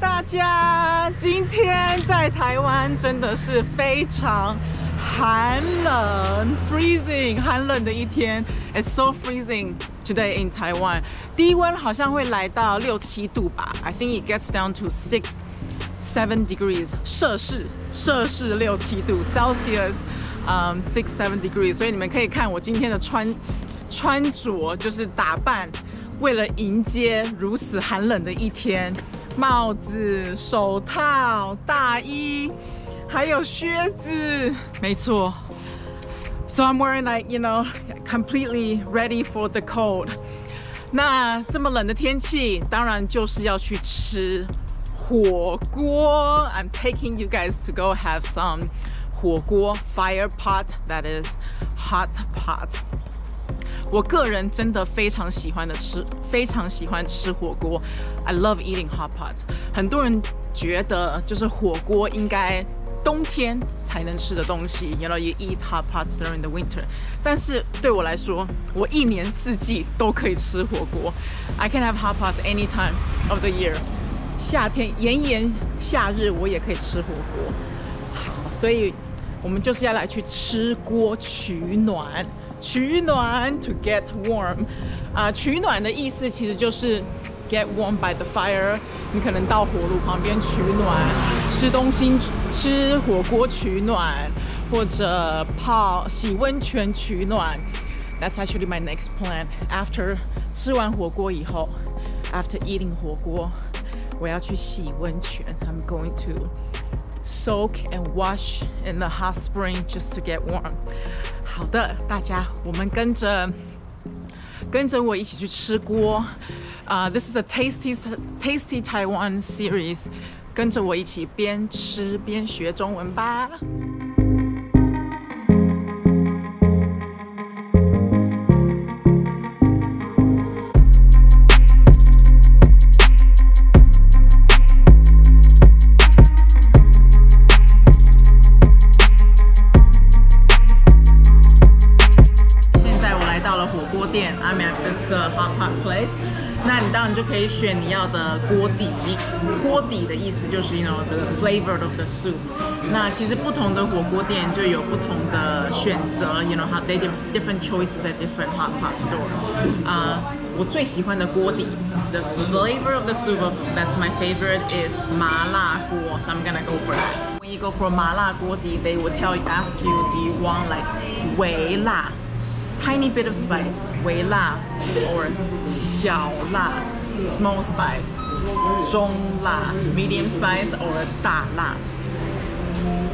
大家，今天在台湾真的是非常寒冷，freezing，寒冷的一天。It's so freezing today in Taiwan。低温好像会来到六七度吧，I think it gets down to six, seven degrees 摄氏，摄氏六七度 Celsius，嗯、six seven degrees。所以你们可以看我今天的穿穿着，就是打扮。为了迎接如此寒冷的一天，帽子、手套、大衣，还有靴子，没错。So I'm wearing like you know completely ready for the cold。那这么冷的天气，当然就是要去吃火锅。I'm taking you guys to go have some 火锅 fire pot that is hot pot。 我个人真的非常喜欢的吃，非常喜欢吃火锅。I love eating hot pot。很多人觉得就是火锅应该冬天才能吃的东西，you know you eat hot pot during the winter。但是对我来说，我一年四季都可以吃火锅。I can have hot pot any time of the year。夏天炎炎夏日我也可以吃火锅。好，所以我们就是要来去吃锅取暖。取暖 to get warm，啊、取暖的意思其实就是 get warm by the fire。你可能到火炉旁边取暖，吃东西吃火锅取暖，或者泡洗温泉取暖。That's actually my next plan. After 吃完火锅以后，after eating 火锅，我要去洗温泉。I'm going to soak and wash in the hot spring just to get warm. 好的，大家，我们跟着跟着我一起去吃锅。啊、t h i s is a tasty tasty Taiwan series，跟着我一起边吃边学中文吧。hot pot place。那你当然就可以选你要的锅底，锅底的意思就是 you know the flavor of the soup。那其实不同的火锅店就有不同的选择，you know how they have different choices at different hot pot store。啊、我最喜欢的锅底，the flavor of the soup of, that's my favorite is 麻辣锅，so I'm gonna go for that。When you go for 麻辣锅底，they will tell you ask you do you want like 微辣。 tiny bit of spice, 微辣 or 小辣 small spice, 中辣 medium spice or 大辣。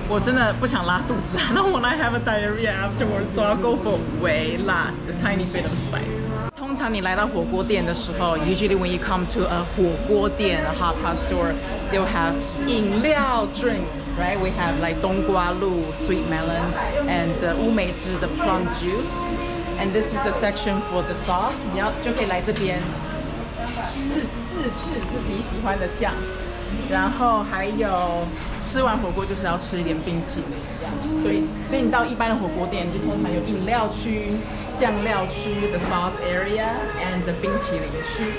我真的不想拉肚子，I don't wanna have a diarrhea afterwards, so I'll go for 微辣 the tiny bit of spice. 通常你来到火锅店的时候，usually when you come to a 火锅店 a hot pot store, they'll have 饮料 drinks, right? We have like 冬瓜露 sweet melon and uh, 乌梅汁 the plum juice. And this is the section for the sauce. 你要就可以来这边自自制自己喜欢的酱，然后还有吃完火锅就是要吃一点冰淇淋这样。所以所以你到一般的火锅店，就通常有饮料区、酱料区 the sauce area and the 冰淇淋区。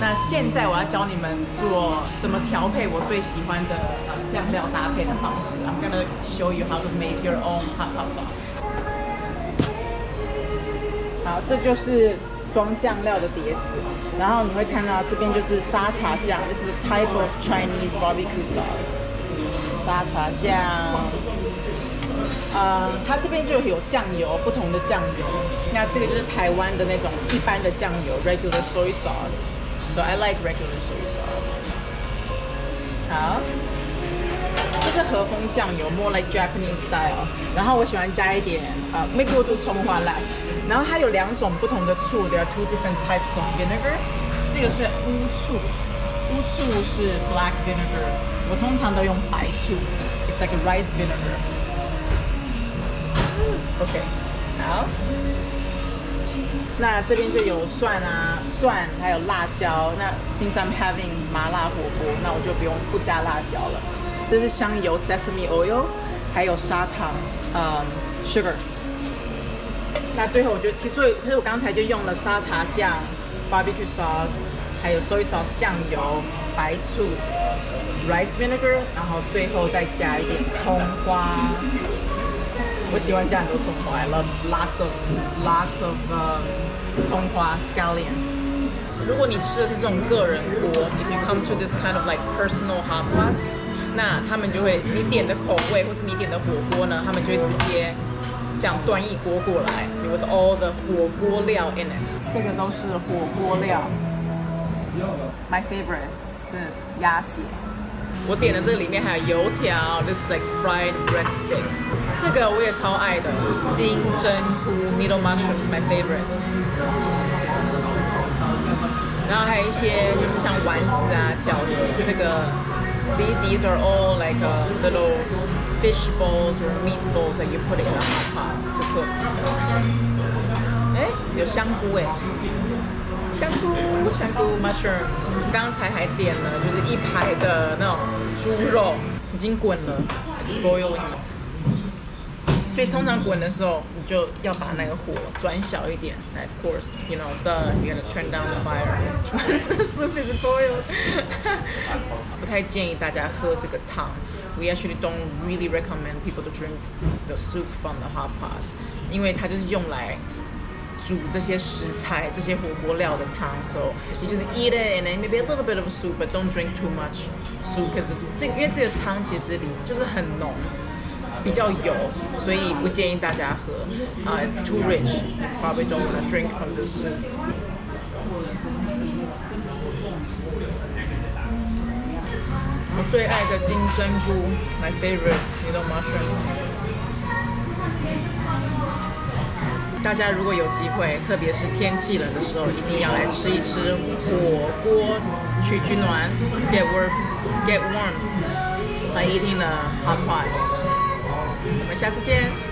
那现在我要教你们做怎么调配我最喜欢的酱料搭配的方式。I'm gonna show you how to make your own hot pot sauce. 好，这就是装酱料的碟子，然后你会看到这边就是沙茶酱，这是 type of Chinese barbecue sauce，沙茶酱。呃，它这边就有酱油，不同的酱油。那这个就是台湾的那种一般的酱油，regular soy sauce。So I like regular soy sauce。好。是和风酱油，more like Japanese style。然后我喜欢加一点呃，maybe 我 do 葱花 last。然后它有两种不同的醋，there are two different types of vinegar。这个是乌醋，乌醋是 black vinegar，我通常都用白醋，it's like a rice vinegar。OK，好。那这边就有蒜啊，蒜还有辣椒。那 since I'm having 麻辣火锅，那我就不用不加辣椒了。这是香油 sesame oil，还有砂糖，嗯，sugar。那最后我就其实我其实我刚才就用了沙茶酱、barbecue sauce，还有 soy sauce 酱油、白醋，rice vinegar，然后最后再加一点葱花。我喜欢加很多葱花，I love lots of lots of um, 葱花 scallion。如果你吃的是这种个人锅，if you come to this kind of like personal hot pot，那他们就会你点的口味或是你点的火锅呢，他们就会直接这样端一锅过来，with all the 火锅料 in it。这个都是火锅料，my favorite 是鸭血。我点的这个里面还有油条，this is like fried breadstick。这个我也超爱的，金针菇 needle mushrooms my favorite。然后还有一些就是像丸子啊、饺子，这个 see these are all like a little fish balls or meat balls that you put in a hot pot to cook。哎，有香菇哎，香菇香菇 mushroom。刚才还点了就是一排的那种猪肉，已经滚了，it's boiling。所以通常滚的时候，你就要把那个火转小一点。Of course, you know, the you're gonna turn down the fire the soup is boiled. 不太建议大家喝这个汤。We actually don't really recommend people to drink the soup from the hot pot，因为它就是用来煮这些食材、这些火锅料的汤。So you just eat it and then maybe a little bit of soup, but don't drink too much soup because 这因为这个汤其实里就是很浓。比较油，所以不建议大家喝。啊、uh,，it's too rich. Probably don't want to drink from the soup. 我最爱的金针菇，my favorite little mushroom。大家如果有机会，特别是天气冷的时候，一定要来吃一吃火锅，取取暖，get warm, get warm by eating a hot pot. 我们下次见。